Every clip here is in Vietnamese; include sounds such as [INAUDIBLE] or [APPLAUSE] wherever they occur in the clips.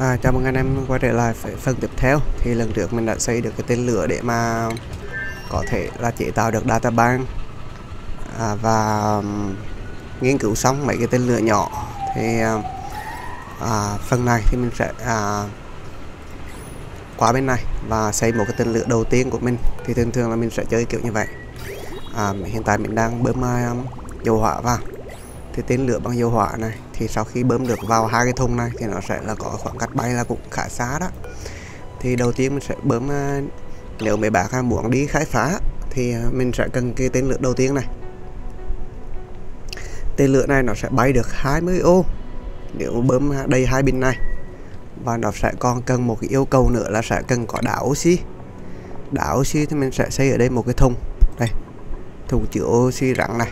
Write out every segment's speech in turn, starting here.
À, chào mừng anh em quay trở lại với phần tiếp theo. Thì lần trước mình đã xây được cái tên lửa để mà có thể là chế tạo được data bank. À, và um, nghiên cứu xong mấy cái tên lửa nhỏ. Thì à, à, phần này thì mình sẽ à, qua bên này và xây một cái tên lửa đầu tiên của mình. Thì thường thường là mình sẽ chơi kiểu như vậy. À, hiện tại mình đang bơm um, dầu hỏa vào. Thì tên lửa bằng dầu hỏa này thì sau khi bơm được vào hai cái thùng này thì nó sẽ là có khoảng cách bay là cũng khá xa đó. Thì đầu tiên mình sẽ bơm à, nếu mấy bạn muốn đi khai phá thì à, mình sẽ cần cái tên lửa đầu tiên này. Tên lửa này nó sẽ bay được 20 ô nếu bơm đầy hai bình này. Và nó sẽ còn cần một cái yêu cầu nữa là sẽ cần có đảo oxy. Đảo oxy thì mình sẽ xây ở đây một cái thùng. Đây, thùng chứa oxy rắn này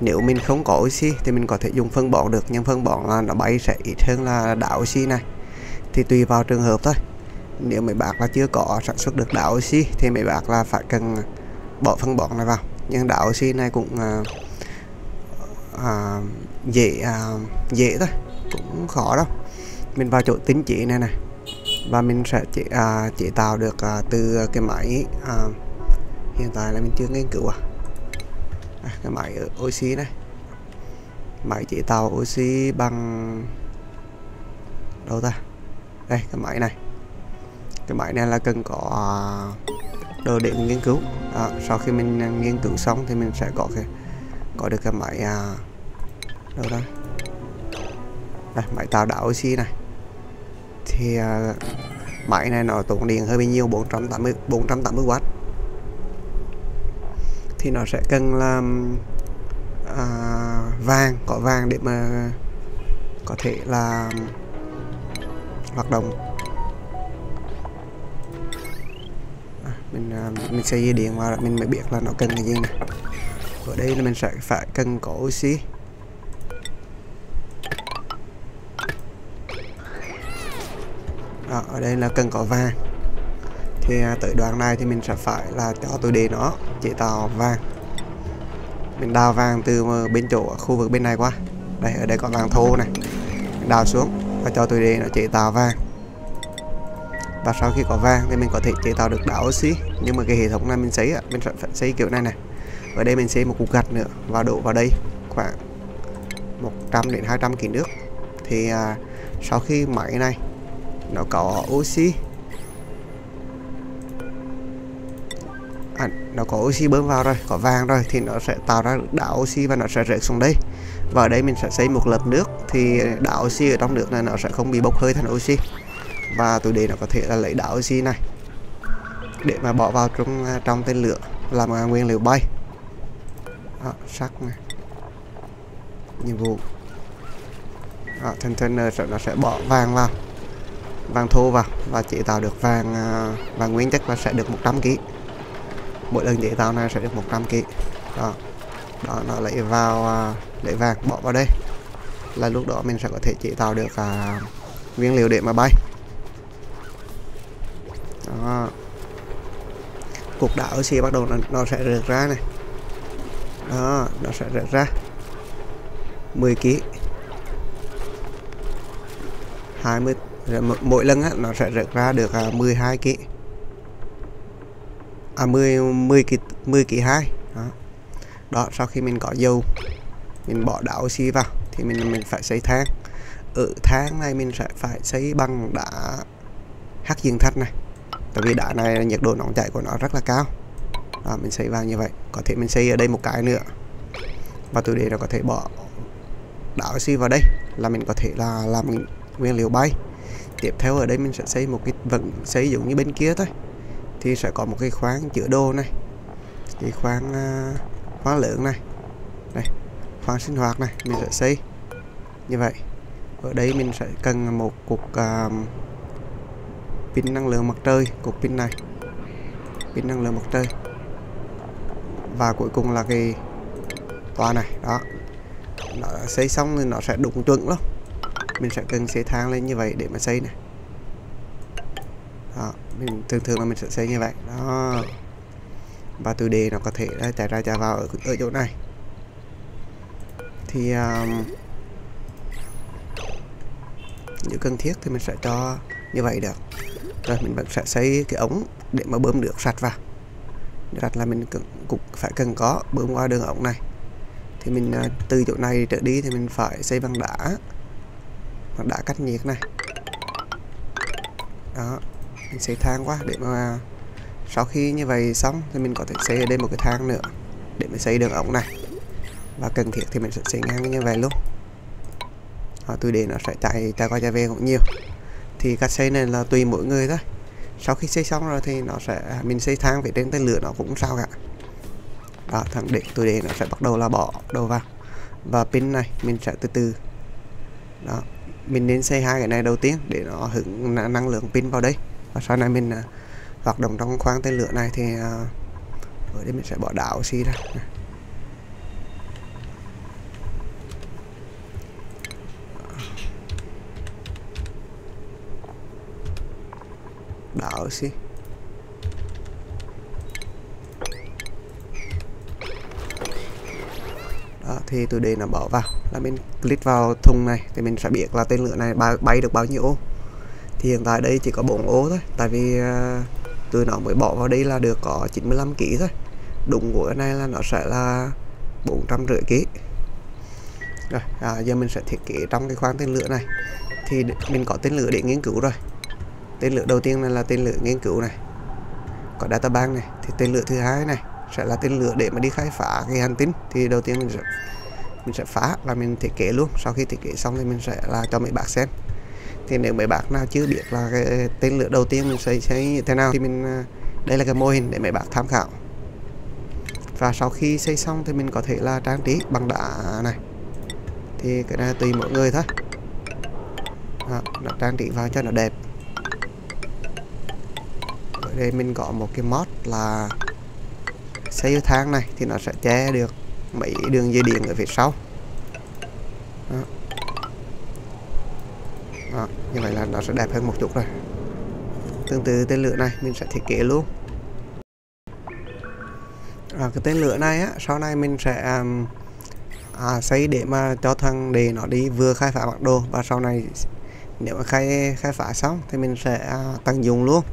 nếu mình không có oxy thì mình có thể dùng phân bón được nhưng phân bón là nó bay sẽ ít hơn là đảo oxy này. Thì tùy vào trường hợp thôi. Nếu mấy bác là chưa có sản xuất được đảo oxy thì mấy bác là phải cần bỏ phân bón này vào. Nhưng đảo oxy này cũng à, à, dễ à, dễ thôi cũng khó đâu. Mình vào chỗ tính chỉ này này và mình sẽ chế, à, chế tạo được à, từ cái máy à, hiện tại là mình chưa nghiên cứu à à, cái máy oxy này. Máy chế tạo oxy bằng đâu ta? Đây cái máy này. Cái máy này là cần có à, đồ để mình nghiên cứu. À, sau khi mình à, nghiên cứu xong thì mình sẽ có cái có được cái máy à, đâu đây đây máy tạo đảo oxy này. Thì à, máy này nó tốn điện hơi bao nhiêu 480 480W thì nó sẽ cần làm à, vàng có vàng để mà có thể là hoạt động. À, mình à, mình xây dây điện vào mình mới biết là nó cần cái gì này ở đây là mình sẽ phải cần có oxy. À, ở đây là cần có vàng thì à, tới đoạn này thì mình sẽ phải là cho tôi đề nó chế tạo vàng. Mình đào vàng từ ờ, bên chỗ khu vực bên này qua. Đây ở đây có vàng thô này. Mình đào xuống và cho tôi đề nó chế tạo vàng. Và sau khi có vàng thì mình có thể chế tạo được đảo oxy. Nhưng mà cái hệ thống này mình xây mình sẽ phải xây kiểu này này. Ở đây mình xây một cục gạch nữa và đổ vào đây khoảng 100 đến 200 kg nước. Thì à, sau khi máy này nó có oxy ảnh nó có oxy bơm vào rồi có vàng rồi thì nó sẽ tạo ra đảo oxy và nó sẽ rớt xuống đây. Và ở đây mình sẽ xây một lớp nước thì đảo oxy ở trong nước này nó sẽ không bị bốc hơi thành oxy. Và từ đây nó có thể là lấy đảo oxy này để mà bỏ vào trong à, trong tên lửa làm à, nguyên liệu bay. À, sắt này. Nhiệm vụ. Đó, container nó sẽ bỏ vàng vào vàng thô vào và chế tạo được vàng à, vàng nguyên chất và sẽ được 100 kg mỗi lần chế tạo này sẽ được 100 kg đó. Đó nó lấy vào uh, lấy vàng bỏ vào đây. Là lúc đó mình sẽ có thể chế tạo được uh, nguyên liệu để mà bay. Đó. Cục đảo oxy bắt đầu nó, nó sẽ rượt ra này. Đó nó sẽ rượt ra. 10 kg 20 mỗi lần á, nó sẽ rượt ra được uh, 12 kg à 10 10 kỳ 10 kỳ 2 đó. đó sau khi mình có dầu mình bỏ đảo oxy vào thì mình mình phải xây thang ở thang này mình sẽ phải xây bằng đá hắc dương thạch này tại vì đá này nhiệt độ nóng chảy của nó rất là cao. Đó, mình xây vào như vậy. Có thể mình xây ở đây một cái nữa. Và từ đây nó có thể bỏ đảo oxy vào đây là mình có thể là làm nguyên liệu bay. Tiếp theo ở đây mình sẽ xây một cái vẫn xây giống như bên kia thôi thì sẽ có một cái khoáng chữa đồ này. Cái khoáng uh, à, khoáng lượng này. Đây khoáng sinh hoạt này mình sẽ xây. Như vậy ở đây mình sẽ cần một cục uh, pin năng lượng mặt trời cục pin này. Pin năng lượng mặt trời. Và cuối cùng là cái tòa này đó. Nó xây xong thì nó sẽ đúng chuẩn lắm mình sẽ cần xây thang lên như vậy để mà xây này. Đó mình thường thường là mình sẽ xây như vậy đó. Và từ đề nó có thể là chạy ra chạy vào ở, ở chỗ này. Thì um, nếu cần thiết thì mình sẽ cho như vậy được. Rồi mình vẫn sẽ xây cái ống để mà bơm nước sạch vào. Sạch là mình cũng phải cần có bơm qua đường ống này. Thì mình à, từ chỗ này trở đi thì mình phải xây bằng đá. Bằng đá cách nhiệt này. Đó mình xây thang quá để mà sau khi như vậy xong thì mình có thể xây ở đây một cái thang nữa để mình xây đường ống này. Và cần thiết thì mình sẽ xây ngang như vậy luôn. À, tôi để nó sẽ chạy chạy qua chạy về cũng nhiều. Thì cách xây này là tùy mỗi người thôi. Sau khi xây xong rồi thì nó sẽ à, mình xây thang về trên tên lửa nó cũng sao cả. Đó thằng để tôi để nó sẽ bắt đầu là bỏ đầu vào. Và pin này mình sẽ từ từ. Đó mình nên xây hai cái này đầu tiên để nó hứng năng lượng pin vào đây và sau này mình à, hoạt động trong khoang tên lửa này thì à, ở đây mình sẽ bỏ đảo oxy ra. Đảo oxy đó, thì tôi để nó bỏ vào, là mình click vào thùng này, thì mình sẽ biết là tên lửa này bay được bao nhiêu ô thì hiện tại đây chỉ có 4 ô thôi tại vì à, uh, tôi nó mới bỏ vào đây là được có 95 kg thôi. Đúng của cái này là nó sẽ là 450 kg rồi à, giờ mình sẽ thiết kế trong cái khoang tên lửa này. Thì mình có tên lửa để nghiên cứu rồi. Tên lửa đầu tiên này là tên lửa nghiên cứu này. Có data bank này thì tên lửa thứ hai này sẽ là tên lửa để mà đi khai phá cái hành tinh. Thì đầu tiên mình sẽ mình sẽ phá và mình thiết kế luôn. Sau khi thiết kế xong thì mình sẽ là cho mấy bạn xem thì nếu mấy bác nào chưa biết là cái tên lửa đầu tiên mình sẽ xây như thế nào thì mình à, đây là cái mô hình để mấy bác tham khảo. Và sau khi xây xong thì mình có thể là trang trí bằng đá này. Thì cái này tùy mỗi người thôi. Đó, nó trang trí vào cho nó đẹp. Ở đây mình có một cái mod là xây thang này thì nó sẽ che được mấy đường dây điện ở phía sau. Đó. Đó, như vậy là nó sẽ đẹp hơn một chút rồi. Tương tự tên lửa này mình sẽ thiết kế luôn. À, cái tên lửa này á sau này mình sẽ um, à, xây để mà cho thằng đề nó đi vừa khai phá bản đồ và sau này nếu mà khai khai phá xong thì mình sẽ à, tận dụng luôn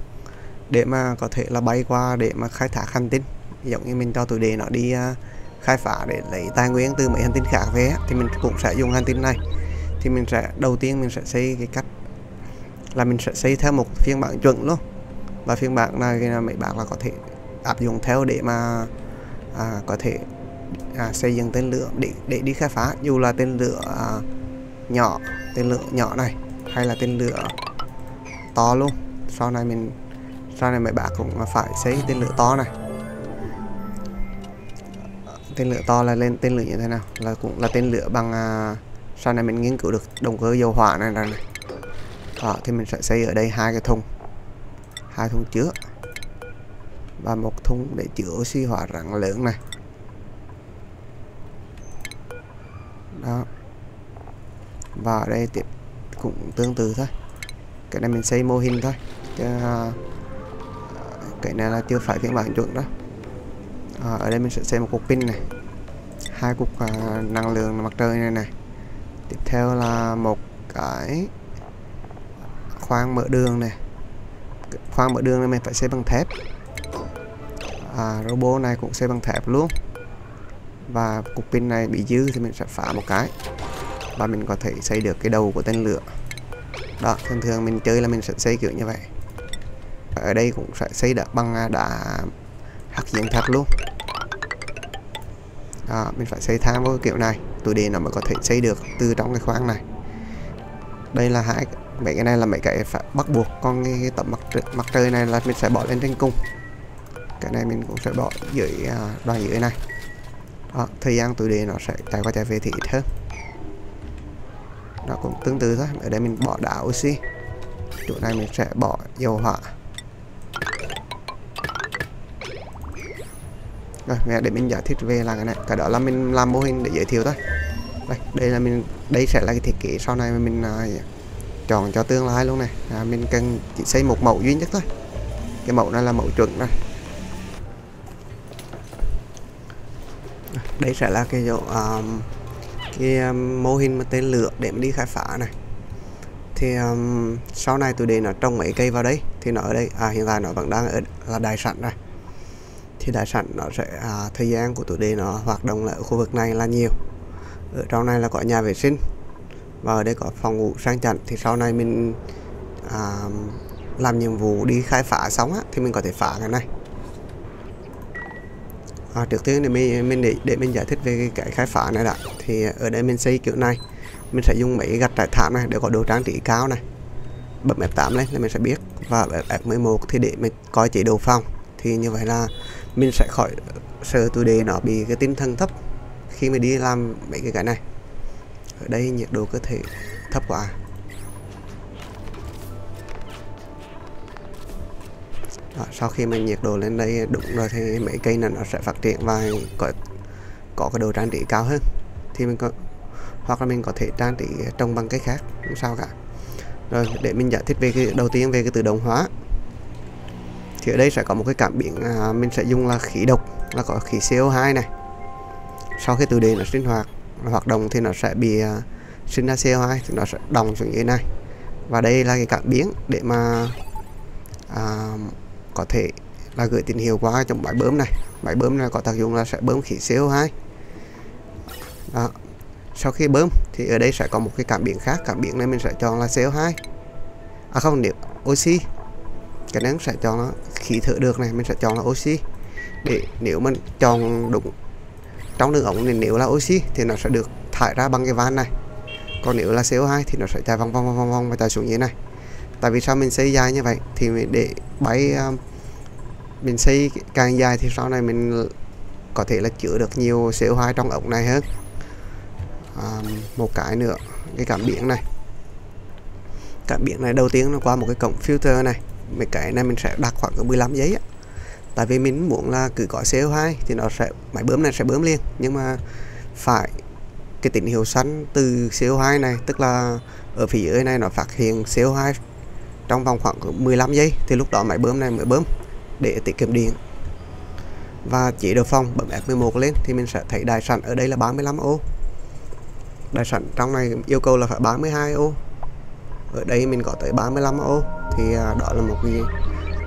để mà có thể là bay qua để mà khai thác hành tinh. Giống như mình cho tụi đề nó đi uh, khai phá để lấy tài nguyên từ mấy hành tinh khác về thì mình cũng sẽ dùng hành tinh này thì mình sẽ đầu tiên mình sẽ xây cái cách là mình sẽ xây theo một phiên bản chuẩn luôn. Và phiên bản này là mấy bạn là có thể áp dụng theo để mà à, có thể à, xây dựng tên lửa để để đi khai phá. Dù là tên lửa à, nhỏ tên lửa nhỏ này hay là tên lửa to luôn. Sau này mình sau này mấy bạn cũng phải xây tên lửa to này. Tên lửa to là lên tên lửa như thế nào? Là cũng là tên lửa bằng à, sau này mình nghiên cứu được động cơ dầu hỏa này này, này. Đó, thì mình sẽ xây ở đây hai cái thùng. Hai thùng chứa. Và một thùng để chứa oxy hóa rắn lớn này. Đó. Và ở đây tiếp cũng tương tự thôi. Cái này mình xây mô hình thôi. Chứ uh, cái này là chưa phải phiên bản chuẩn đó. À, ở đây mình sẽ xây một cục pin này. Hai cục uh, năng lượng mặt trời này này tiếp theo là một cái khoang mở đường này. Khoang mở đường này mình phải xây bằng thép. À, robot này cũng xây bằng thép luôn. Và cục pin này bị dư thì mình sẽ phá một cái. Và mình có thể xây được cái đầu của tên lửa. Đó thường thường mình chơi là mình sẽ xây kiểu như vậy. Ở đây cũng sẽ xây đã bằng à, đá hạt diện thật luôn. Đó, mình phải xây thang với kiểu này tụi đề nó mới có thể xây được từ trong cái khoang này. Đây là hai mấy cái này là mấy cái phải bắt buộc. Còn cái, cái tấm mặt trời, mặt trời này là mình sẽ bỏ lên trên cung cái này mình cũng sẽ bỏ dưới à, đoàn dưới này. Đó, thời gian tụi đề nó sẽ chạy qua chạy về thì ít hơn. Nó cũng tương tự thôi. Ở đây mình bỏ đá oxy. Chỗ này mình sẽ bỏ dầu hỏa. Rồi để mình giải thích về là cái này. Cái đó là mình làm mô hình để giới thiệu thôi. Đây đây là mình đây sẽ là cái thiết kế sau này mình à, chọn cho tương lai luôn này. À, mình cần chỉ xây một mẫu duy nhất thôi. Cái mẫu này là mẫu chuẩn này đây sẽ là cái chỗ um, cái um, mô hình mà tên lửa để mình đi khai phá này. Thì um, sau này tôi để nó trồng mấy cây vào đây thì nó ở đây. À hiện tại nó vẫn đang ở là đại sẵn đây thì đại sản nó sẽ à, thời gian của tụi đề nó hoạt động là ở khu vực này là nhiều. Ở trong này là có nhà vệ sinh và ở đây có phòng ngủ sang chảnh. Thì sau này mình à, làm nhiệm vụ đi khai phá xong á, thì mình có thể phá cái này. À, trước tiên thì mình mình để để mình giải thích về cái, khai phá này đã. Thì ở đây mình xây kiểu này mình sẽ dùng mấy gạch trải thảm này để có độ trang trí cao này bấm F8 lên là mình sẽ biết. Và F11 thì để mình coi chế độ phòng thì như vậy là mình sẽ khỏi sợ tôi đề nó bị cái tinh thần thấp khi mà đi làm mấy cái cái này. Ở đây nhiệt độ cơ thể thấp quá. Đó, sau khi mình nhiệt độ lên đây đúng rồi thì mấy cây này nó sẽ phát triển và có có cái độ trang trí cao hơn. Thì mình có hoặc là mình có thể trang trí trồng bằng cây khác không sao cả. Rồi để mình giải thích về cái đầu tiên về cái tự động hóa thì ở đây sẽ có một cái cảm biến à, mình sẽ dùng là khí độc là có khí CO2 này. Sau khi từ đề nó sinh hoạt nó hoạt động thì nó sẽ bị à, sinh ra CO2 thì nó sẽ đồng xuống dưới này. Và đây là cái cảm biến để mà à, có thể là gửi tín hiệu qua trong máy bơm này. Máy bơm này có tác dụng là sẽ bơm khí CO2 đó. sau khi bơm thì ở đây sẽ có một cái cảm biến khác. Cảm biến này mình sẽ chọn là CO2 à không nếu oxy cái nắng sẽ chọn nó khí thở được này mình sẽ chọn là oxy. Để nếu mình chọn đúng trong đường ống thì nếu là oxy thì nó sẽ được thải ra bằng cái van này. Còn nếu là CO2 thì nó sẽ chạy vòng vòng vòng vòng, vòng và chạy xuống như thế này. Tại vì sao mình xây dài như vậy? Thì mình để bay um, mình xây càng dài thì sau này mình có thể là chứa được nhiều CO2 trong ống này hơn. À, một cái nữa cái cảm biến này. Cảm biến này đầu tiên nó qua một cái cổng filter này mấy cái này mình sẽ đặt khoảng 15 giây á. Tại vì mình muốn là cứ có CO2 thì nó sẽ, máy bơm này sẽ bơm liền. Nhưng mà phải cái tín hiệu xanh từ CO2 này, tức là ở phía dưới này nó phát hiện CO2 trong vòng khoảng 15 giây thì lúc đó máy bơm này mới bơm để tiết kiệm điện. Và chế độ phòng bấm F11 lên thì mình sẽ thấy đại sẵn ở đây là 35 ô. Đại sẵn trong này yêu cầu là phải 32 ô ở đây mình có tới 35 ô thì à, đó là một cái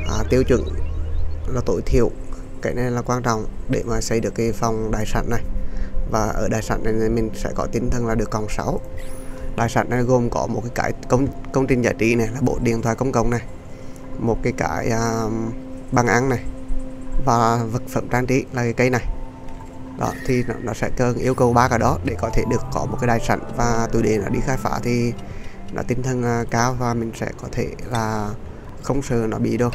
à, tiêu chuẩn là tối thiểu. Cái này là quan trọng để mà xây được cái phòng đại sảnh này. Và ở đại sảnh này mình sẽ có tinh thần là được cộng 6 đại sảnh này gồm có một cái cái công công trình giải trí này là bộ điện thoại công cộng này một cái cái à, bàn ăn này và vật phẩm trang trí là cái cây này. Đó thì nó, nó sẽ cần yêu cầu ba cái đó để có thể được có một cái đại sảnh và từ đề nó đi khai phá thì nó tinh thần à, cao và mình sẽ có thể là không sợ nó bị đâu.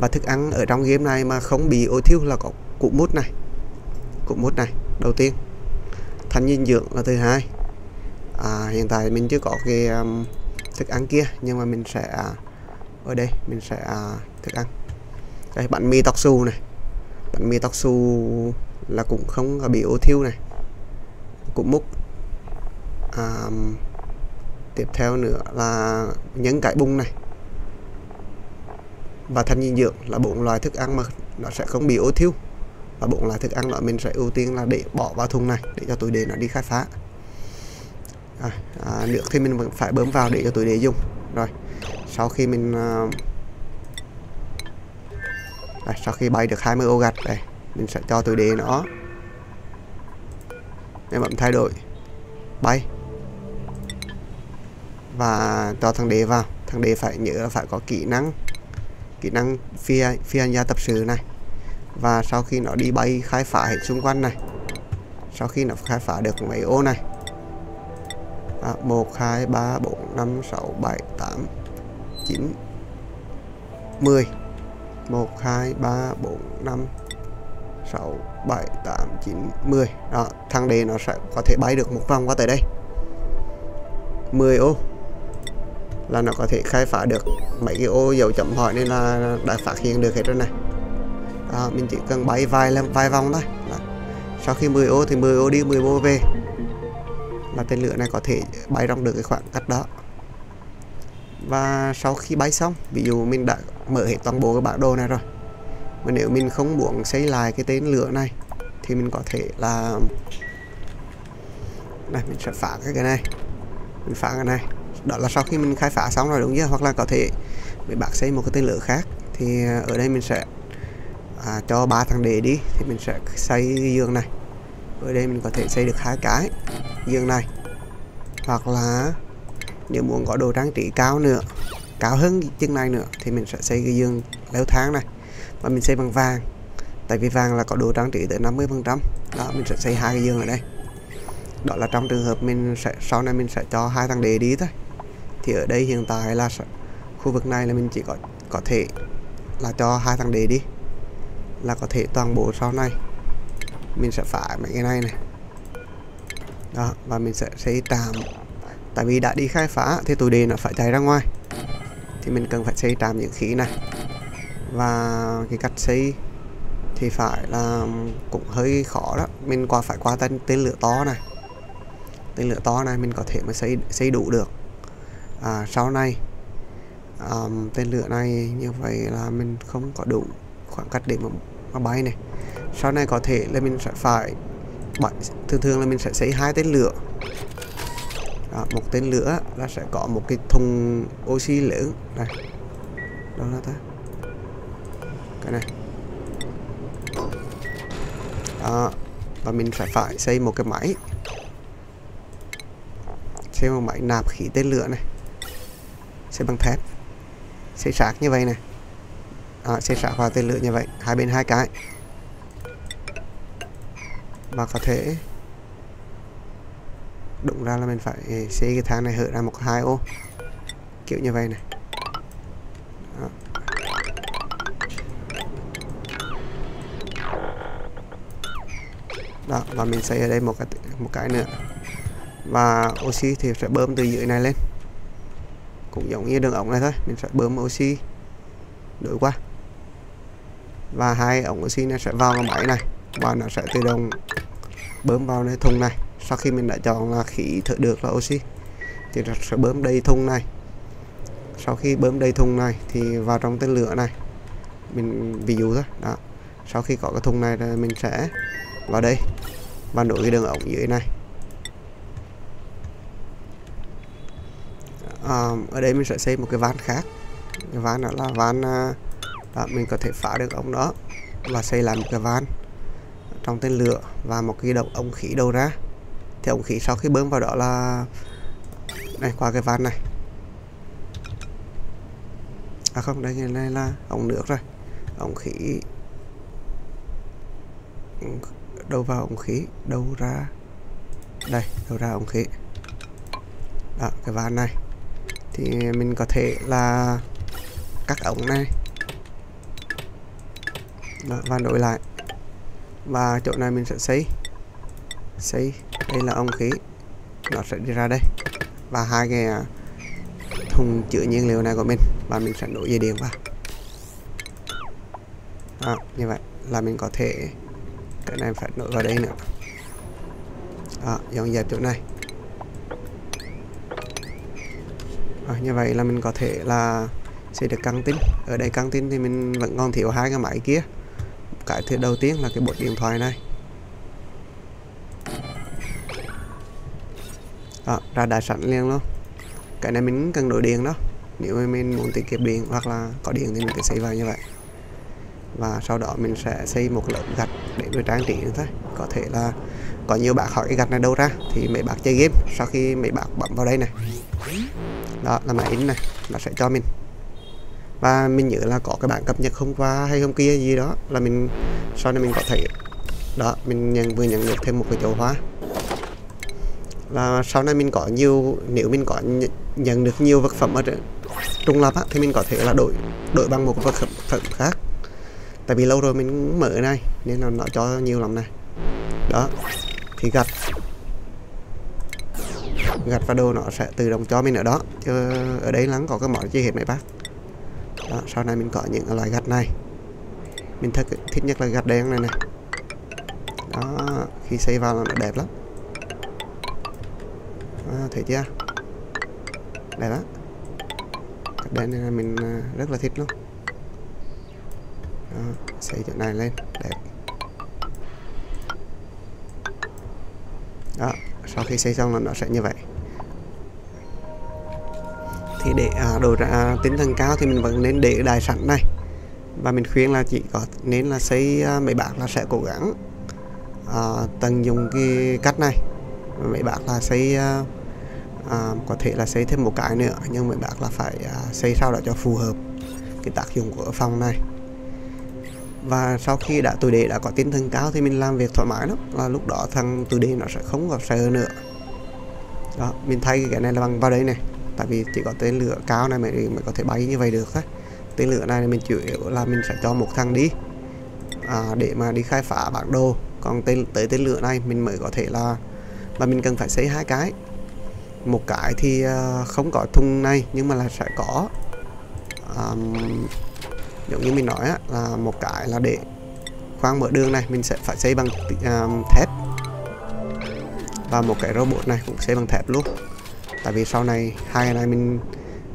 Và thức ăn ở trong game này mà không bị ôi thiêu là có củ mút này. Củ mút này đầu tiên. Thanh dinh dưỡng là thứ hai. À, hiện tại mình chưa có cái um, thức ăn kia nhưng mà mình sẽ à, ở đây mình sẽ uh, thức ăn. Đây bánh mì tóc xù này. Bánh mì tóc xù là cũng không bị ô thiêu này. Cũng múc à, tiếp theo nữa là nhân cải bung này. Và thanh dinh dưỡng là bốn loại thức ăn mà nó sẽ không bị ôi thiêu. Và bốn loại thức ăn đó mình sẽ ưu tiên là để bỏ vào thùng này để cho tuổi đề nó đi khai phá. À, à, nước thì mình vẫn phải bơm vào để cho tuổi đề dùng. Rồi sau khi mình à, à, sau khi bay được 20 ô gạch đây mình sẽ cho tuổi đề nó. Em bấm thay đổi. Bay và cho thằng đế vào. Thằng đế phải nhớ là phải có kỹ năng. Kỹ năng phi phi hành gia tập sự này. Và sau khi nó đi bay khai phá hết xung quanh này. Sau khi nó khai phá được mấy ô này. À, 1 2 3 4 5 6 7 8 9 10 1 2 3 4 5 6 7 8 9 10 đó thằng đề nó sẽ có thể bay được một vòng qua tới đây. 10 ô là nó có thể khai phá được mấy cái ô dấu chấm hỏi nên là đã phát hiện được hết rồi này. À, mình chỉ cần bay vài lần vài vòng thôi. Đó. sau khi 10 ô thì 10 ô đi 10 ô về. Là tên lửa này có thể bay trong được cái khoảng cách đó. Và sau khi bay xong ví dụ mình đã mở hết toàn bộ cái bản đồ này rồi mà nếu mình không muốn xây lại cái tên lửa này thì mình có thể là này mình sẽ phá cái cái này. Mình phá cái này đó là sau khi mình khai phá xong rồi đúng chưa? Hoặc là có thể mình bác xây một cái tên lửa khác thì ờ, ở đây mình sẽ à, cho ba thằng đề đi. Thì mình sẽ xây giường này. Ở đây mình có thể xây được hai cái giường này. Hoặc là nếu muốn có đồ trang trí cao nữa cao hơn chân này nữa thì mình sẽ xây cái giường leo thang này. Và mình xây bằng vàng. Tại vì vàng là có đồ trang trí tới 50 phần trăm. Đó mình sẽ xây hai cái giường ở đây. Đó là trong trường hợp mình sẽ sau này mình sẽ cho hai thằng đề đi thôi thì ở đây hiện tại là khu vực này là mình chỉ có có thể là cho hai thằng đề đi là có thể toàn bộ sau này mình sẽ phải mấy cái này này. Đó và mình sẽ xây trạm. Tại vì đã đi khai phá thì tụi đề nó phải chạy ra ngoài thì mình cần phải xây trạm những khí này. Và cái cách xây thì phải là cũng hơi khó đó. Mình qua phải qua tên, tên lửa to này. Tên lửa to này mình có thể mà xây xây đủ được à, sau này um, tên lửa này như vậy là mình không có đủ khoảng cách để mà, mà bay này. Sau này có thể là mình sẽ phải thường thường là mình sẽ xây hai tên lửa. Đó, một tên lửa là sẽ có một cái thùng oxy lớn này đâu là ta? Cái này. Đó, và mình phải phải xây một cái máy xây một máy nạp khí tên lửa này xây bằng thép xây sạc như vậy này à, xây sạc vào tên lửa như vậy hai bên hai cái. Và có thể đụng ra là mình phải xây cái thang này hở ra một hai ô. Kiểu như vậy này đó. đó và mình xây ở đây một cái một cái nữa. Và oxy thì sẽ bơm từ dưới này lên cũng giống như đường ống này thôi. Mình sẽ bơm oxy. Đổi qua. Và hai ống oxy này sẽ vào cái máy này. Và nó sẽ tự động bơm vào cái thùng này. Sau khi mình đã chọn là khí thở được là oxy, thì nó sẽ bơm đầy thùng này. Sau khi bơm đầy thùng này, thì vào trong tên lửa này. Mình, ví dụ thôi. Đó. Sau khi có cái thùng này thì mình sẽ vào đây và nối cái đường ống dưới này. À, ở đây mình sẽ xây một cái van khác. Cái van đó là van ờ, à, đó, mình có thể phá được ống đó và xây lại một cái van trong tên lửa và một cái đầu ống khí đầu ra. Thì ống khí sau khi bơm vào đó là này qua cái van này. À không đây này là ống nước rồi. Ống khí. Đầu vào ống khí đầu ra. Đây đầu ra ống khí. Đó cái van này thì mình có thể là cắt ống này. Đó, và đổi lại. Và chỗ này mình sẽ xây xây đây là ống khí. Nó sẽ đi ra đây. Và hai cái à, thùng chứa nhiên liệu này của mình. Và mình sẽ nối dây điện vào. Đó, như vậy là mình có thể cái này phải nối vào đây nữa. Đó, dọn dẹp chỗ này. À, như vậy là mình có thể là xây được căng tin. Ở đây căng tin thì mình vẫn còn thiếu hai cái máy kia. Cái thứ đầu tiên là cái bộ điện thoại này. À, ra đại sẵn liền luôn. Cái này mình cần đổi điện đó. Nếu mà mình muốn tiết kiệm điện hoặc là có điện thì mình sẽ xây vào như vậy. Và sau đó mình sẽ xây một lớp gạch để mình trang trí nữa thôi. Có thể là có nhiều bạn hỏi cái gạch này đâu ra thì mấy bạn chơi game sau khi mấy bạn bấm vào đây này đó là máy in này nó sẽ cho mình. Và mình nhớ là có cái bản cập nhật hôm qua hay hôm kia gì đó là mình sau này mình có thể đó mình nhận vừa nhận được thêm một cái chậu hoa. Là sau này mình có nhiều nếu mình có nhận được nhiều vật phẩm ở trung lập á, thì mình có thể là đổi đổi bằng một vật phẩm khác. Tại vì lâu rồi mình mở này nên là nó cho nhiều lắm này. Đó thì gạch gạch và đồ nó sẽ tự động cho mình ở đó chứ ở đây lắng có cái món chi hết mấy bác. Đó, sau này mình có những loại gạch này. Mình thích thích nhất là gạch đen này này. Đó khi xây vào là nó đẹp lắm. À, thấy chưa? Đẹp lắm. gạch đen này mình à, rất là thích luôn. Đó, xây chỗ này lên đẹp. Đó sau khi xây xong là nó sẽ như vậy. À, đồ ra à, tính thân cao thì mình vẫn nên để đài sẵn này. Và mình khuyên là chỉ có nên là xây à, mấy bạn là sẽ cố gắng à, tận dụng cái cách này. Mấy bạn là xây à, à, có thể là xây thêm một cái nữa nhưng mấy bạn là phải à, xây sao đó cho phù hợp cái tác dụng của phòng này. Và sau khi đã tuổi đề đã có tinh thần cao thì mình làm việc thoải mái lắm là lúc đó thằng tuổi đề nó sẽ không có sợ nữa. Đó mình thay cái này là bằng vào đây này tại vì chỉ có tên lửa cao này mới mới có thể bay như vậy được thôi tên lửa này mình chủ yếu là mình sẽ cho một thằng đi à, để mà đi khai phá bản đồ. Còn tên tới tên lửa này mình mới có thể là và mình cần phải xây hai cái. Một cái thì à, không có thùng này nhưng mà là sẽ có um, giống như mình nói á, là một cái là để khoang mở đường này mình sẽ phải xây bằng um, thép. Và một cái robot này cũng xây bằng thép luôn tại vì sau này hai ngày này mình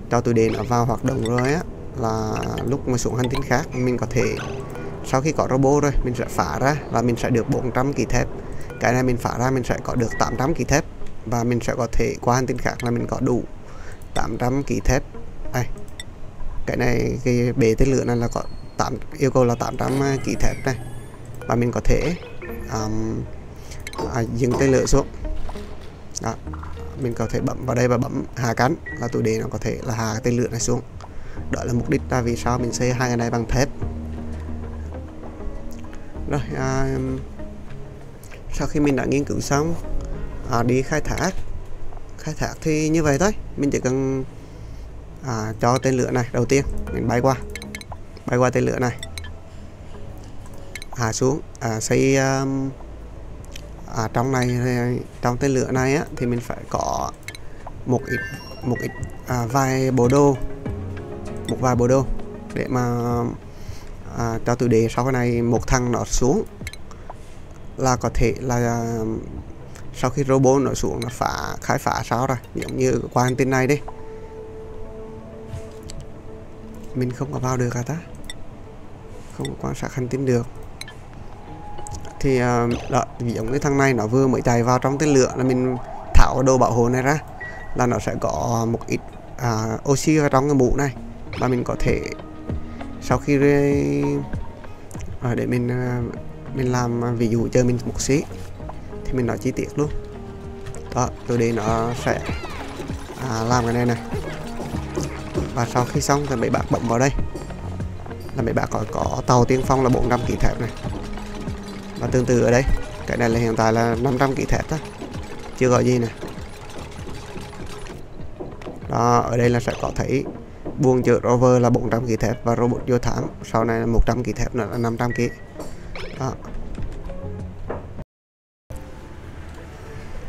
cho tụi điện vào hoạt động rồi á là lúc mà xuống hành tinh khác mình có thể sau khi có robot rồi mình sẽ phá ra và mình sẽ được 400 kỳ thép. Cái này mình phá ra mình sẽ có được 800 kỳ thép và mình sẽ có thể qua hành tinh khác là mình có đủ 800 kỳ thép. Đây cái này cái bể tên lửa này là có 8 yêu cầu là 800 à, kỳ thép này. Và mình có thể um, à, dừng tên lửa xuống. Đó mình có thể bấm vào đây và bấm hạ cánh là tụi đề nó có thể là hạ tên lửa này xuống. Đó là mục đích là vì sao mình xây hai cái này bằng thép. Rồi à, sau khi mình đã nghiên cứu xong à, đi khai thác khai thác thì như vậy thôi. Mình chỉ cần à, cho tên lửa này đầu tiên mình bay qua bay qua tên lửa này. Hạ xuống à, xây um, à, trong này trong tên lửa này á, thì mình phải có một ít một ít à, vài bộ đồ. Một vài bộ đồ để mà à, cho từ đề sau cái này một thằng nó xuống là có thể là à, sau khi robot nó xuống nó phá khai phá sao rồi giống như qua tin này đi. Mình không có vào được à ta? Không có quan sát hành tinh được thì ờ, đó ví dụ cái thằng này nó vừa mới chạy vào trong tên lửa là mình tháo đồ bảo hộ này ra là nó sẽ có một ít à, oxy vào trong cái mũ này và mình có thể sau khi à, để mình à, mình làm à, ví dụ chơi mình một xí thì mình nói chi tiết luôn. Đó tôi đi nó sẽ à, làm cái này này và sau khi xong thì mấy bạn bấm vào đây. Là mấy bạn có có tàu tiên phong là 400 kg thép này và tương tự ở đây. Cái này là hiện tại là 500 kg thép đó chưa có gì nè. Đó ở đây là sẽ có thấy buông chở rover là 400 kg thép và robot vô thám. Sau này là 100 kg thép nữa là 500 kg đó.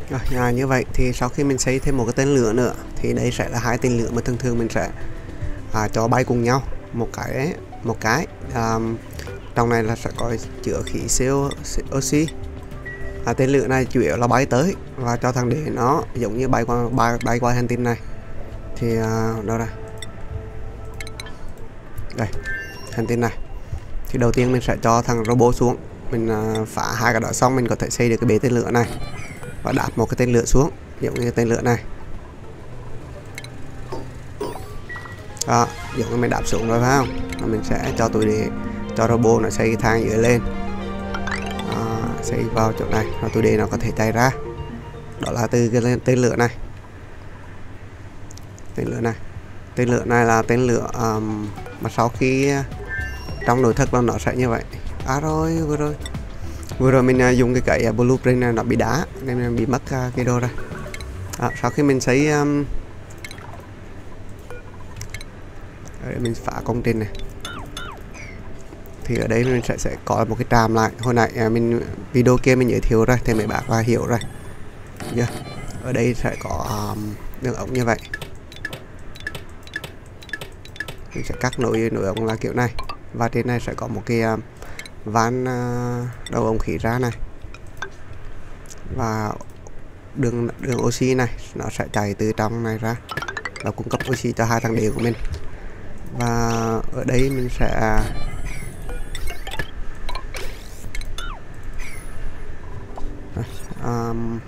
Rồi, à, như vậy thì sau khi mình xây thêm một cái tên lửa nữa thì đây sẽ là hai tên lửa mà thường thường mình sẽ à, cho bay cùng nhau. Một cái một cái um, trong này là sẽ có chữa khí CO oxy à, tên lửa này chủ yếu là bay tới và cho thằng để nó giống như bay qua bay, bay qua hành tinh này. Thì à, đâu đây đây hành tinh này. Thì đầu tiên mình sẽ cho thằng robot xuống. Mình à, phá hai cái đó xong mình có thể xây được cái bể tên lửa này và đạp một cái tên lửa xuống giống như cái tên lửa này. Đó giống như mình đạp xuống rồi phải không? Và mình sẽ cho tụi để cho robot nó xây thang dưới lên. À, xây vào chỗ này và tụi đề nó có thể chạy ra. Đó là từ cái tên lửa này. Tên lửa này. Tên lửa này là tên lửa um, mà sau khi ờ, trong nội thất là nó sẽ như vậy. À rồi vừa rồi. Vừa rồi mình uh, dùng cái cậy uh, ờ, blueprint này nó bị đá nên mình bị mất uh, cái đồ ra à, sau khi mình xây um, để mình phá công trình này thì ở đây mình sẽ sẽ có một cái tràm lại. Hồi nãy à, mình video kia mình giới thiệu rồi thì mấy bạn và hiểu rồi. Yeah. ở đây sẽ có um, đường ống như vậy. Mình sẽ cắt nối nối ống là kiểu này. Và trên này sẽ có một cái à, um, ván uh, đầu ống khí ra này. Và đường đường oxy này nó sẽ chạy từ trong này ra và cung cấp oxy cho hai thằng đều của mình. Và ở đây mình sẽ um,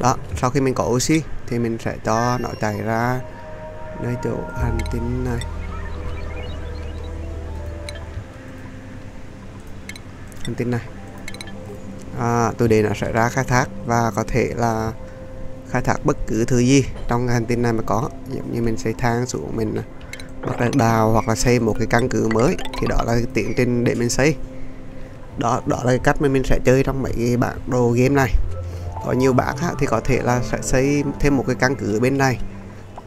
đó sau khi mình có oxy thì mình sẽ cho nó chảy ra nơi chỗ hành tinh này. Hành tinh này. À, tôi để nó sẽ ra khai thác và có thể là khai thác bất cứ thứ gì trong hành tinh này mà có. Giống như mình xây thang xuống mình à, bắt là đào hoặc là xây một cái căn cứ mới thì đó là tiến trình để mình xây. Đó đó là cái cách mà mình sẽ chơi trong mấy cái bản đồ game này có nhiều bạn thì có thể là sẽ xây thêm một cái căn cứ bên này.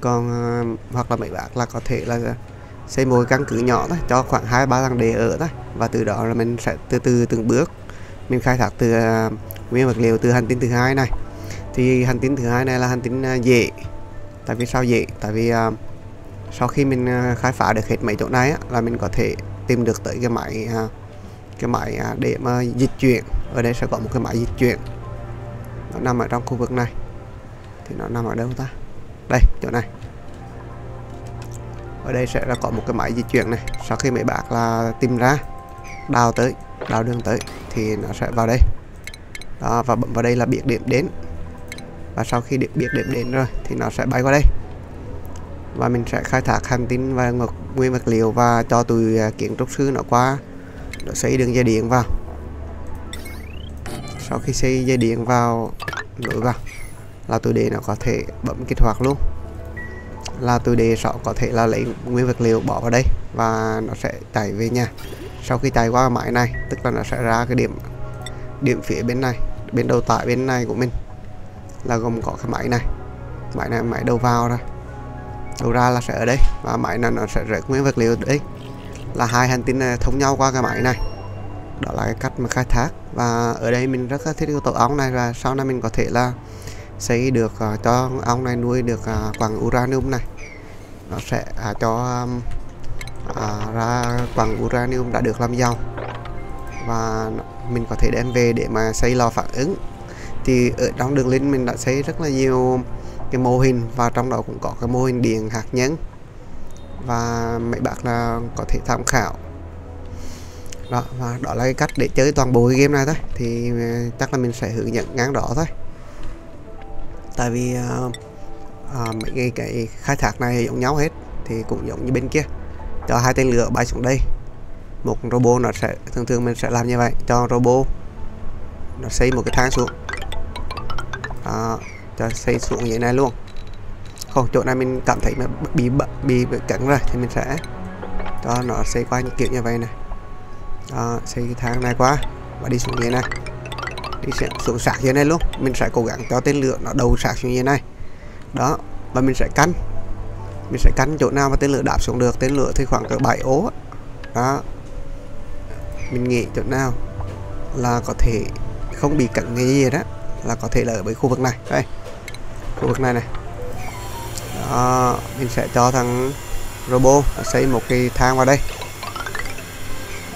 Còn ờ, hoặc là mấy bác là có thể là xây một cái căn cứ nhỏ thôi cho khoảng hai ba thằng để ở thôi. Và từ đó là mình sẽ từ từ từng bước mình khai thác từ ờ, nguyên vật liệu từ hành tinh thứ hai này. Thì hành tinh thứ hai này là hành tinh ờ, dễ. Tại vì sao dễ? Tại vì uh, sau khi mình khai phá được hết mấy chỗ này á, là mình có thể tìm được tới cái máy uh, cái máy uh, để mà dịch chuyển. Ở đây sẽ có một cái máy dịch chuyển nó nằm ở trong khu vực này. Thì nó nằm ở đâu ta? Đây, chỗ này. Ở đây sẽ là có một cái máy di chuyển này. Sau khi mấy bác là tìm ra, đào tới, đào đường tới, thì nó sẽ vào đây. Đó, và bấm vào đây là biệt điểm đến. Và sau khi biệt điểm đến rồi, thì nó sẽ bay qua đây. Và mình sẽ khai thác hành tinh và nguyên vật liệu và cho tụi à, kiến trúc sư nó qua, nó xây đường dây điện vào sau khi xây dây điện vào nối vào, là tôi đề nó có thể bấm kích hoạt luôn. Là tôi đề sọ có thể là lấy nguyên vật liệu bỏ vào đây và nó sẽ chạy về nhà. Sau khi chạy qua máy này, tức là nó sẽ ra cái điểm điểm phía bên này, bên đầu tải bên này của mình, là gồm có cái máy này. Máy này máy đầu vào ra đầu ra là sẽ ở đây và máy này nó sẽ rớt nguyên vật liệu đấy là hai hành tinh à, thông nhau qua cái máy này. Đó là cái cách mà khai thác và ở đây mình rất là thích cái tổ ong này và sau này mình có thể là xây được uh, cho ong này nuôi được uh, quặng uranium này. Nó sẽ uh, cho um, uh, ra quặng uranium đã được làm giàu. Và mình có thể đem về để mà xây lò phản ứng. Thì ở trong đường link mình đã xây rất là nhiều cái mô hình và trong đó cũng có cái mô hình điện hạt nhân. Và mấy bạn là có thể tham khảo đó và đó là cái cách để chơi toàn bộ cái game này thôi. Thì à, chắc là mình sẽ hướng dẫn ngắn đó thôi. Tại vì uh, uh, mấy cái, cái khai thác này giống nhau hết thì cũng giống như bên kia. Cho hai tên lửa bay xuống đây. Một robot nó sẽ thường thường mình sẽ làm như vậy. Cho robot nó xây một cái thang xuống. Đó, cho xây xuống như thế này luôn. Không chỗ này mình cảm thấy mà bị bị, bị cứng rồi thì mình sẽ cho nó xây qua những kiểu như vậy này đó, xây cái thang này qua và đi xuống như này. Đi sẽ xuống sạc như này luôn. Mình sẽ cố gắng cho tên lửa nó đầu sạc xuống như này. Đó và mình sẽ canh. Mình sẽ canh chỗ nào mà tên lửa đạp xuống được tên lửa thì khoảng cỡ 7 ố. Đó. Mình nghĩ chỗ nào là có thể không bị cận cái gì đó là có thể là ở với khu vực này. Đây khu vực này này. Đó, mình sẽ cho thằng robot xây một cái thang vào đây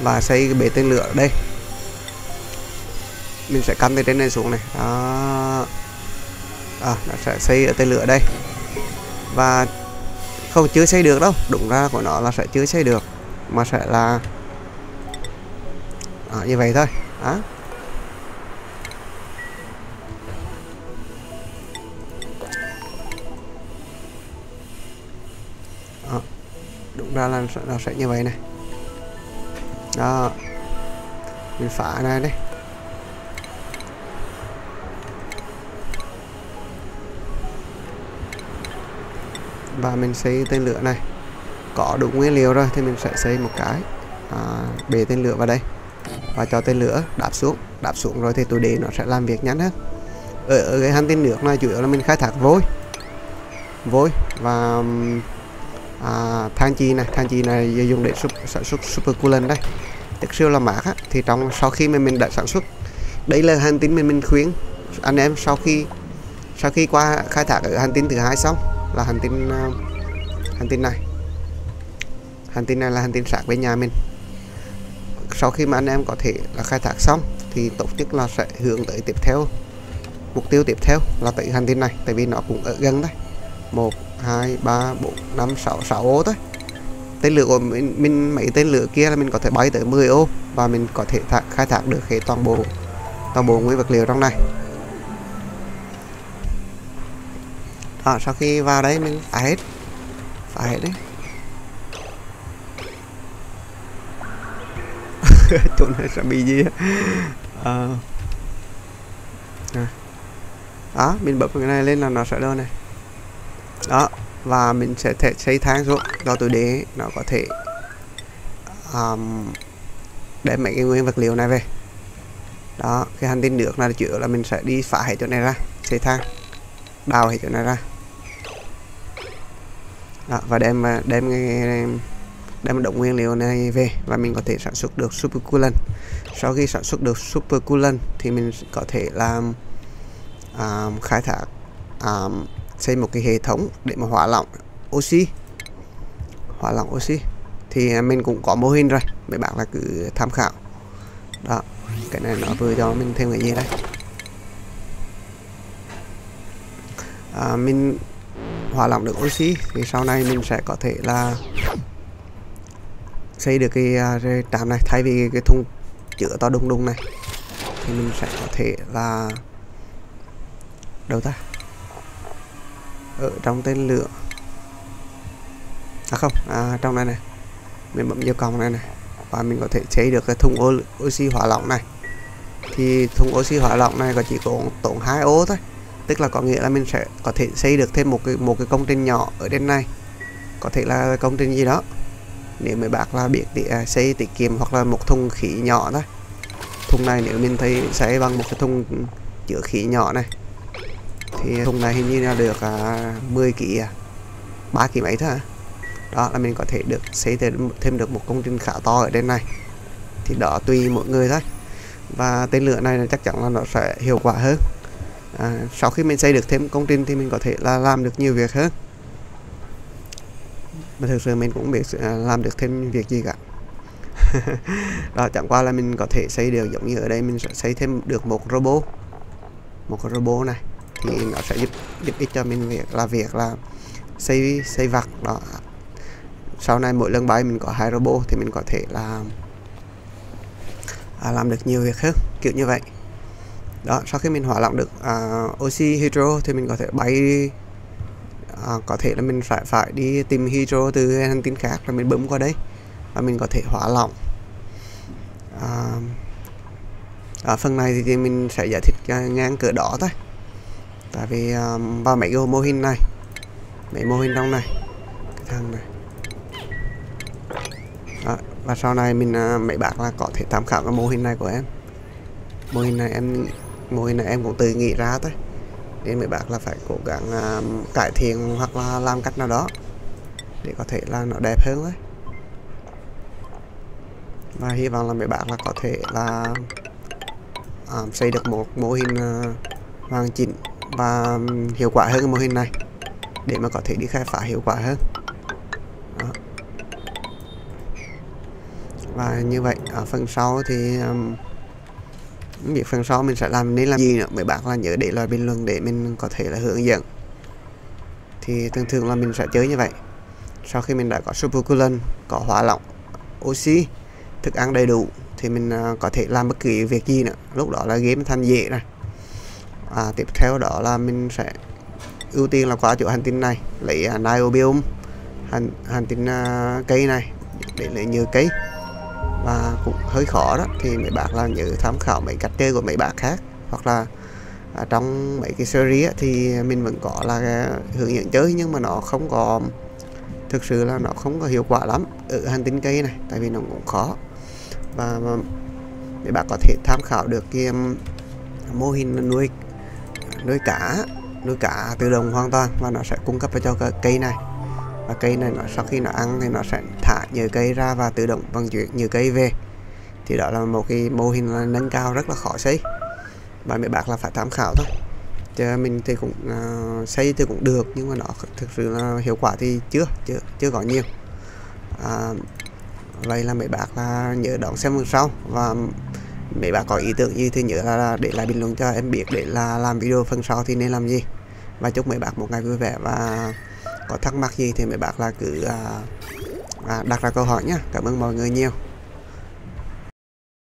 và xây cái bể tên lửa ở đây. Mình sẽ cắm từ trên này xuống này. Đó. À, nó sẽ xây ở tên lửa đây. Và không chưa xây được đâu. Đúng ra của nó là sẽ chưa xây được mà sẽ là à, như vậy thôi. Đó. Đó. đúng ra là nó sẽ như vậy này đó. Mình phá này đây. Và mình xây tên lửa này. Có đủ nguyên liệu rồi thì mình sẽ xây một cái à, bể tên lửa vào đây. Và cho tên lửa đạp xuống. Đạp xuống rồi thì tôi để nó sẽ làm việc nhanh hơn. Ở, ở cái hành tên nước này chủ yếu là mình khai thác vôi. Vôi và à, than chi này than chi này dùng để sản xuất super coolant đây chất siêu là mát á, thì trong sau khi mà mình đã sản xuất đây là hành tinh mình mình khuyến. Anh em sau khi sau khi qua khai thác ở hành tinh thứ hai xong là hành tinh à, hành tinh này. Hành tinh này là hành tinh sạc bên nhà mình. Sau khi mà anh em có thể là khai thác xong thì tổ chức là sẽ hướng tới tiếp theo. Mục tiêu tiếp theo là tới hành tinh này tại vì nó cũng ở gần đấy một hai ba bốn năm sáu sáu ô thôi. Tên lửa của mình, mình mấy tên lửa kia là mình có thể bay tới 10 ô và mình có thể thả, khai thác được hết toàn bộ toàn bộ nguyên vật liệu trong này. Đó, sau khi vào đấy mình phá hết phá hết đấy [LAUGHS] chỗ này sẽ bị gì à. À. đó mình bấm cái này lên là nó sẽ đơn này đó và mình sẽ thể xây thang xuống cho tôi đế nó có thể um, để mấy cái nguyên vật liệu này về. Đó cái hành tinh nước này chữa là mình sẽ đi phá hết chỗ này ra xây thang đào hết chỗ này ra. Đó, và đem ờ, đem đem, đem động nguyên liệu này về và mình có thể sản xuất được super coolant. Sau khi sản xuất được super coolant thì mình có thể làm um, khai thác um, xây một cái hệ thống để mà hỏa lỏng oxy. Hỏa lỏng oxy. Thì à, mình cũng có mô hình rồi mấy bạn là cứ tham khảo. Đó cái này nó vừa cho mình thêm cái gì đây? À, mình hòa lỏng được oxy thì sau này mình sẽ có thể là xây được cái uh, trạm này. Thay vì cái thùng chữa to đùng đùng này thì mình sẽ có thể là đâu ta? Ở trong tên lửa. À không à, trong này này. Mình bấm nhiều còng này này. Và mình có thể chế được cái thùng oxy hóa lỏng này. Thì thùng oxy hóa lỏng này có chỉ có tốn hai ô thôi. Tức là có nghĩa là mình sẽ có thể xây được thêm một cái một cái công trình nhỏ ở trên này. Có thể là công trình gì đó. Nếu mấy bác là biết để à, xây tiết kiệm hoặc là một thùng khí nhỏ thôi. Thùng này nếu mình thấy xây bằng một cái thùng chứa khí nhỏ này thì thùng này hình như là được à, 10 kg à 3 kg mấy thôi à đó là mình có thể được xây thêm, thêm được một công trình khá to ở trên này. Thì đó tùy mọi người thôi. Và tên lửa này là chắc chắn là nó sẽ hiệu quả hơn. À, sau khi mình xây được thêm công trình thì mình có thể là làm được nhiều việc hơn. Mà thực sự mình cũng biết à, làm được thêm việc gì cả. [LAUGHS] Đó chẳng qua là mình có thể xây được giống như ở đây mình sẽ xây thêm được một robot. Một robot này thì nó sẽ giúp giúp ích cho mình việc là việc là xây xây vặt đó. Sau này mỗi lần bay mình có hai robot thì mình có thể là à, làm được nhiều việc hơn kiểu như vậy. Đó sau khi mình hỏa lỏng được à, oxy hydro thì mình có thể bay à, có thể là mình phải phải đi tìm hydro từ hành tinh khác là mình bấm qua đấy và mình có thể hỏa lỏng. À, ở phần này thì mình sẽ giải thích ngang cửa đỏ thôi tại vì um, mẹ mấy cái mô hình này. Mấy mô hình trong này. Cái thằng này. Đó, và sau này mình uh, mấy bạn là có thể tham khảo cái mô hình này của em. Mô hình này em mô hình này em cũng tự nghĩ ra thôi. Nên mấy bạn là phải cố gắng uh, cải thiện hoặc là làm cách nào đó để có thể là nó đẹp hơn đấy. Và hy vọng là mấy bạn là có thể là uh, xây được một mô hình uh, hoàn chỉnh và hiệu quả hơn cái mô hình này để mà có thể đi khai phá hiệu quả hơn. Đó. và như vậy ở phần sau thì um, biết phần sau mình sẽ làm nên làm gì nữa mấy bạn là nhớ để lại bình luận để mình có thể là hướng dẫn. Thì thường thường là mình sẽ chơi như vậy. Sau khi mình đã có super coolant có hóa lỏng oxy thức ăn đầy đủ thì mình uh, có thể làm bất kỳ việc gì nữa. Lúc đó là game thành dễ rồi à, tiếp theo đó là mình sẽ ưu tiên là qua chỗ hành tinh này lấy uh, niobium hành hành tinh uh, cây này để lấy nhựa cây. Và cũng hơi khó đó thì mấy bạn là nhớ tham khảo mấy cách chơi của mấy bạn khác. Hoặc là à, trong mấy cái series thì mình vẫn có là hướng dẫn chơi nhưng mà nó không có thực sự là nó không có hiệu quả lắm ở hành tinh cây này tại vì nó cũng khó. Và, để mấy bạn có thể tham khảo được cái mô hình nuôi nuôi cá nuôi cá tự động hoàn toàn và nó sẽ cung cấp cho cây này. Và cây này nó sau khi nó ăn thì nó sẽ thả nhựa cây ra và tự động vận chuyển nhựa cây về. Thì đó là một cái mô hình nâng cao rất là khó xây. Và mấy bạc là phải tham khảo thôi. Chứ mình thì cũng uh, xây thì cũng được nhưng mà nó thực sự là hiệu quả thì chưa chưa chưa có nhiều. À, vậy là mấy bạc là nhớ đón xem phần sau và mấy bạn có ý tưởng gì thì nhớ là để lại bình luận cho em biết để là làm video phần sau thì nên làm gì. Và chúc mấy bạn một ngày vui vẻ và có thắc mắc gì thì mấy bạn là cứ à, à, đặt ra câu hỏi nhé cảm ơn mọi người nhiều.